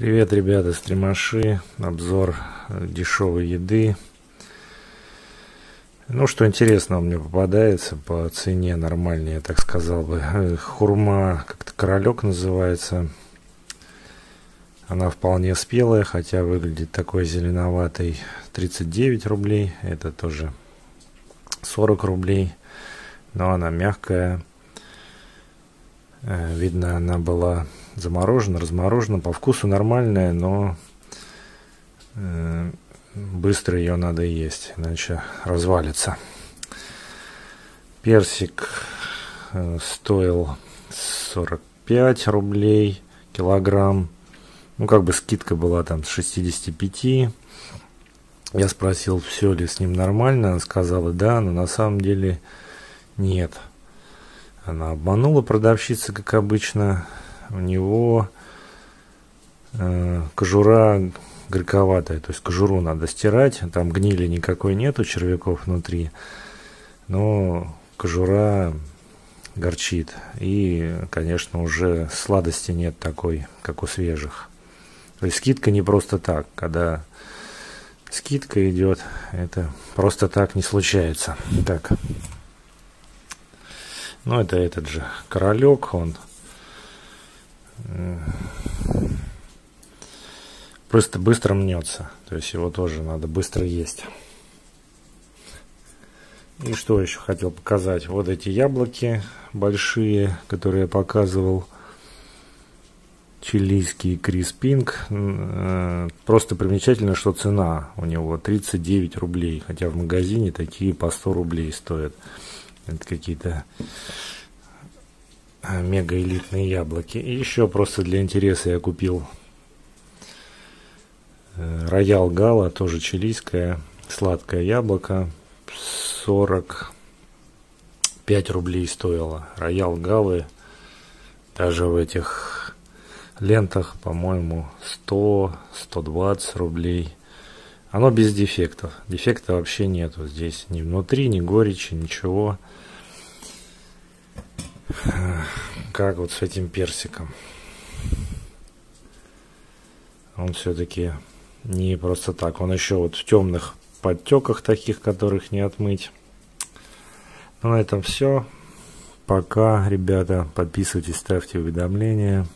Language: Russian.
Привет, ребята, стримаши. Обзор э, дешевой еды. Ну, что интересного мне попадается по цене нормальнее, я так сказал бы. Э, хурма, как-то королек называется. Она вполне спелая, хотя выглядит такой зеленоватой. 39 рублей, это тоже 40 рублей. Но она мягкая. Э, видно, она была заморожена, разморожена. По вкусу нормальная, но э, быстро ее надо есть, иначе развалится. Персик э, стоил 45 рублей килограмм. Ну, как бы скидка была там с 65. Я спросил, все ли с ним нормально. Она сказала, да, но на самом деле нет. Она обманула продавщица, как обычно у него э, кожура горьковатая, то есть кожуру надо стирать, там гнили никакой нету, червяков внутри, но кожура горчит. И, конечно, уже сладости нет такой, как у свежих. То есть скидка не просто так, когда скидка идет, это просто так не случается. Так. Ну, это этот же королек, он просто быстро мнется. То есть его тоже надо быстро есть. И что еще хотел показать? Вот эти яблоки большие, которые я показывал. Чилийский Крис Пинк. Э, просто примечательно, что цена у него 39 рублей. Хотя в магазине такие по 100 рублей стоят. Это какие-то мега элитные яблоки. И еще просто для интереса я купил э, Роял Гала, тоже чилийское, сладкое яблоко. 45 рублей стоило. Роял Галы даже в этих лентах, по-моему, 100-120 рублей. Оно без дефектов. Дефекта вообще нету здесь. Ни внутри, ни горечи, ничего как вот с этим персиком. Он все-таки не просто так. Он еще вот в темных подтеках таких, которых не отмыть. Ну, на этом все. Пока, ребята. Подписывайтесь, ставьте уведомления.